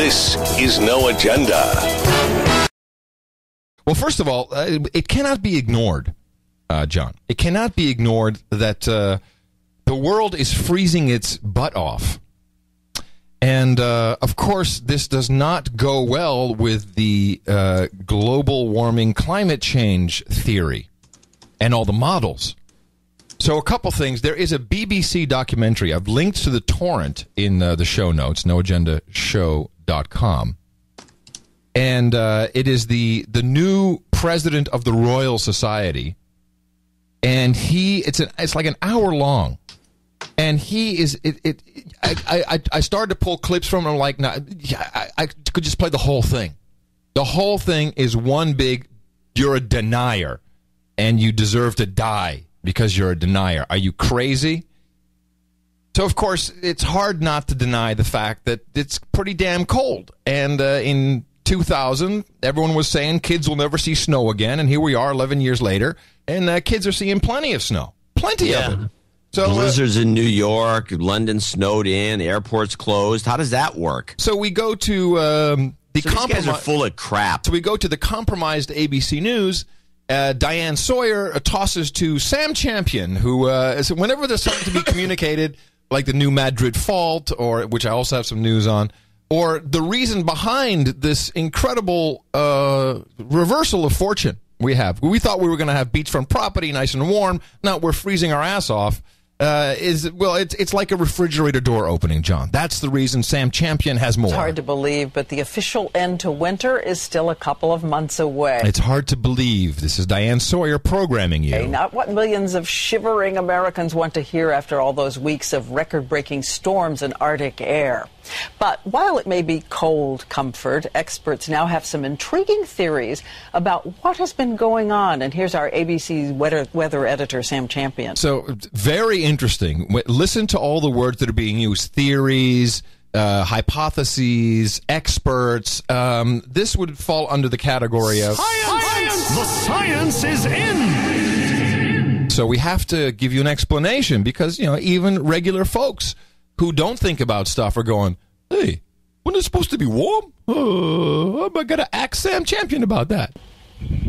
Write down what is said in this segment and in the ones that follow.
This is No Agenda. Well, first of all, uh, it cannot be ignored, uh, John. It cannot be ignored that uh, the world is freezing its butt off. And uh, of course, this does not go well with the uh, global warming climate change theory and all the models. So, a couple things. There is a BBC documentary. I've linked to the torrent in uh, the show notes, noagendashow.com. .Com and uh, it is the the new president of the Royal Society, and he it's an it's like an hour long, and he is it. it I, I I started to pull clips from him. Like, no, I, I could just play the whole thing. The whole thing is one big. You're a denier, and you deserve to die because you're a denier. Are you crazy? So, of course, it's hard not to deny the fact that it's pretty damn cold. And uh, in 2000, everyone was saying kids will never see snow again. And here we are 11 years later, and uh, kids are seeing plenty of snow. Plenty Yeah. of it. So, uh, Blizzards in New York, London snowed in, airports closed. How does that work? so we go to um, the So guys are full of crap. So we go to the compromised ABC News. Uh, Diane Sawyer uh, tosses to Sam Champion, who uh, is, whenever there's something to be communicated, like the new Madrid fault, or which I also have some news on, or the reason behind this incredible uh, reversal of fortune we have. We thought we were going to have beachfront property, nice and warm. Now we're freezing our ass off. Uh, is well, it's it's like a refrigerator door opening, John. That's the reason Sam Champion has more. It's hard to believe, but the official end to winter is still a couple of months away. It's hard to believe. This is Diane Sawyer programming you. Not what millions of shivering Americans want to hear after all those weeks of record breaking storms and Arctic air. But while it may be cold comfort, experts now have some intriguing theories about what has been going on. And here's our ABC weather, weather editor, Sam Champion. So very interesting. Listen to all the words that are being used: theories, uh, hypotheses, experts. Um, this would fall under the category of. Science! The science is in! So we have to give you an explanation because you know even regular folks who don't think about stuff are going, "Hey, when it's supposed to be warm, uh, I'm gonna ask Sam Champion about that."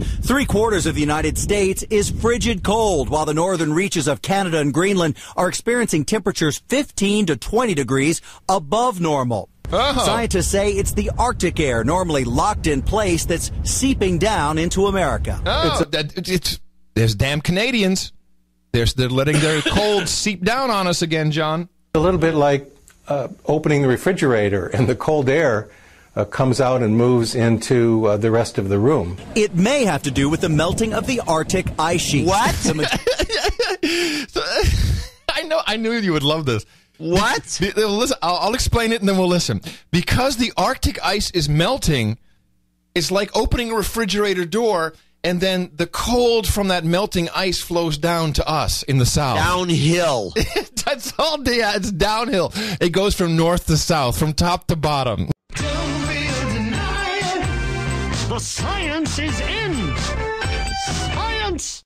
Three quarters of the United States is frigid cold, while the northern reaches of Canada and Greenland are experiencing temperatures 15 to 20 degrees above normal. Uh-huh. Scientists say it's the Arctic air, normally locked in place, that's seeping down into America. Oh, that, it's, it's there's damn Canadians. They're they're letting their cold seep down on us again, John. A little bit like uh, opening the refrigerator and the cold air uh, comes out and moves into uh, the rest of the room. It may have to do with the melting of the Arctic ice sheet. What? Some- I know. I knew you would love this. What? Be- be- Listen, I'll, I'll explain it and then we'll listen. Because the Arctic ice is melting, it's like opening a refrigerator door, and then the cold from that melting ice flows down to us in the south. Downhill. That's all. Yeah, it's downhill. It goes from north to south, from top to bottom. The science is in! Science!